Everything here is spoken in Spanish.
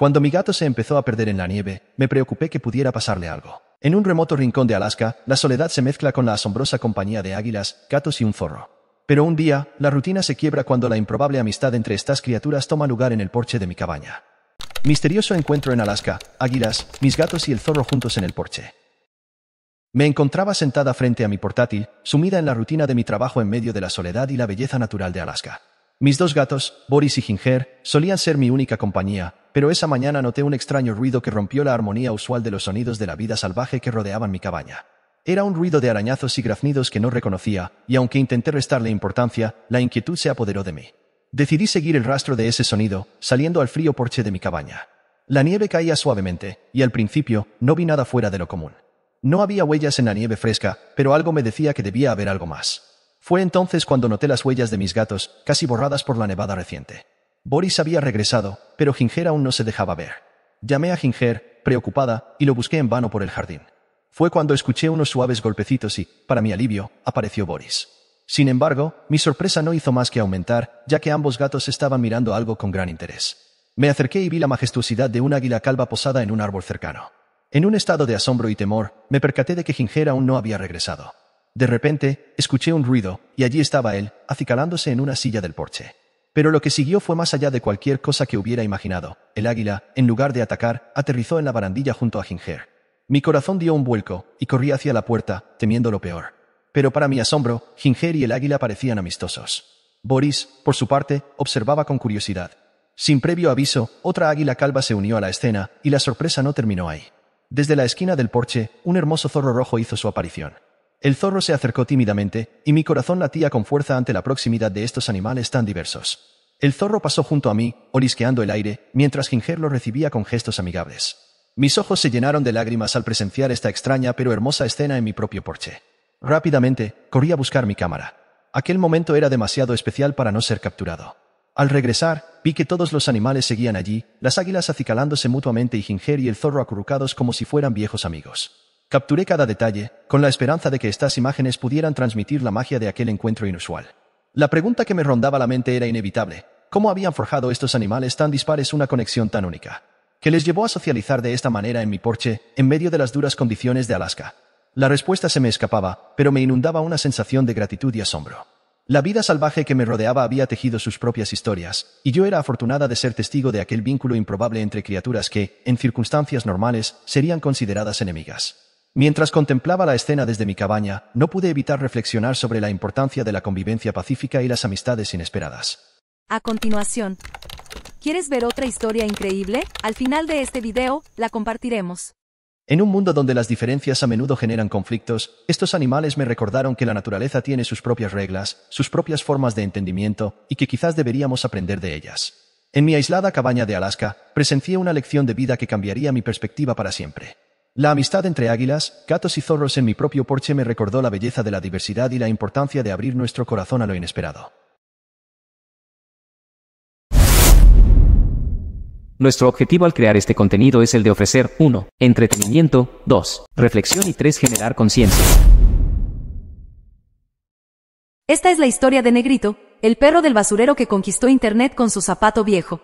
Cuando mi gato se empezó a perder en la nieve, me preocupé que pudiera pasarle algo. En un remoto rincón de Alaska, la soledad se mezcla con la asombrosa compañía de águilas, gatos y un zorro. Pero un día, la rutina se quiebra cuando la improbable amistad entre estas criaturas toma lugar en el porche de mi cabaña. Misterioso encuentro en Alaska, águilas, mis gatos y el zorro juntos en el porche. Me encontraba sentada frente a mi portátil, sumida en la rutina de mi trabajo en medio de la soledad y la belleza natural de Alaska. Mis dos gatos, Boris y Ginger, solían ser mi única compañía, pero esa mañana noté un extraño ruido que rompió la armonía usual de los sonidos de la vida salvaje que rodeaban mi cabaña. Era un ruido de arañazos y graznidos que no reconocía, y aunque intenté restarle importancia, la inquietud se apoderó de mí. Decidí seguir el rastro de ese sonido, saliendo al frío porche de mi cabaña. La nieve caía suavemente, y al principio no vi nada fuera de lo común. No había huellas en la nieve fresca, pero algo me decía que debía haber algo más. Fue entonces cuando noté las huellas de mis gatos, casi borradas por la nevada reciente. Boris había regresado, pero Ginger aún no se dejaba ver. Llamé a Ginger, preocupada, y lo busqué en vano por el jardín. Fue cuando escuché unos suaves golpecitos y, para mi alivio, apareció Boris. Sin embargo, mi sorpresa no hizo más que aumentar, ya que ambos gatos estaban mirando algo con gran interés. Me acerqué y vi la majestuosidad de un águila calva posada en un árbol cercano. En un estado de asombro y temor, me percaté de que Ginger aún no había regresado. De repente, escuché un ruido, y allí estaba él, acicalándose en una silla del porche. Pero lo que siguió fue más allá de cualquier cosa que hubiera imaginado. El águila, en lugar de atacar, aterrizó en la barandilla junto a Ginger. Mi corazón dio un vuelco, y corrí hacia la puerta, temiendo lo peor. Pero para mi asombro, Ginger y el águila parecían amistosos. Boris, por su parte, observaba con curiosidad. Sin previo aviso, otra águila calva se unió a la escena, y la sorpresa no terminó ahí. Desde la esquina del porche, un hermoso zorro rojo hizo su aparición. El zorro se acercó tímidamente, y mi corazón latía con fuerza ante la proximidad de estos animales tan diversos. El zorro pasó junto a mí, olisqueando el aire, mientras Ginger lo recibía con gestos amigables. Mis ojos se llenaron de lágrimas al presenciar esta extraña pero hermosa escena en mi propio porche. Rápidamente, corrí a buscar mi cámara. Aquel momento era demasiado especial para no ser capturado. Al regresar, vi que todos los animales seguían allí, las águilas acicalándose mutuamente y Ginger y el zorro acurrucados como si fueran viejos amigos. Capturé cada detalle, con la esperanza de que estas imágenes pudieran transmitir la magia de aquel encuentro inusual. La pregunta que me rondaba la mente era inevitable. ¿Cómo habían forjado estos animales tan dispares una conexión tan única? Que les llevó a socializar de esta manera en mi porche, en medio de las duras condiciones de Alaska. La respuesta se me escapaba, pero me inundaba una sensación de gratitud y asombro. La vida salvaje que me rodeaba había tejido sus propias historias, y yo era afortunada de ser testigo de aquel vínculo improbable entre criaturas que, en circunstancias normales, serían consideradas enemigas. Mientras contemplaba la escena desde mi cabaña, no pude evitar reflexionar sobre la importancia de la convivencia pacífica y las amistades inesperadas. A continuación, ¿quieres ver otra historia increíble? Al final de este video, la compartiremos. En un mundo donde las diferencias a menudo generan conflictos, estos animales me recordaron que la naturaleza tiene sus propias reglas, sus propias formas de entendimiento, y que quizás deberíamos aprender de ellas. En mi aislada cabaña de Alaska, presencié una lección de vida que cambiaría mi perspectiva para siempre. La amistad entre águilas, gatos y zorros en mi propio porche me recordó la belleza de la diversidad y la importancia de abrir nuestro corazón a lo inesperado. Nuestro objetivo al crear este contenido es el de ofrecer 1. Entretenimiento, 2. Reflexión y 3. Generar conciencia. Esta es la historia de Negrito, el perro del basurero que conquistó Internet con su zapato viejo.